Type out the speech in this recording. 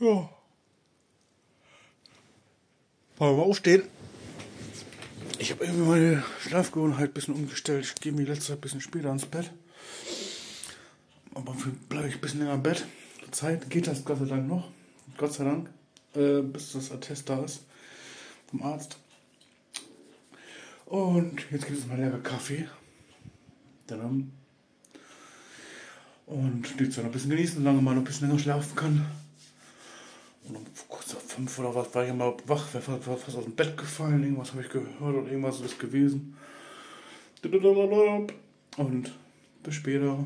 Ja. Wollen wir aufstehen? Ich habe irgendwie meine Schlafgewohnheit ein bisschen umgestellt. Ich gehe mir letzte Zeit ein bisschen später ins Bett. Aber bleibe ich ein bisschen länger im Bett. Zur Zeit geht das Gott sei Dank noch. Gott sei Dank. Äh, bis das Attest da ist. Vom Arzt. Und jetzt gibt es mal lecker Kaffee. Dann und die Zeit noch ein bisschen genießen, solange man noch ein bisschen länger schlafen kann. Fünf oder was war ich mal wach, wäre fast aus dem Bett gefallen, irgendwas habe ich gehört oder irgendwas ist gewesen. Und bis später.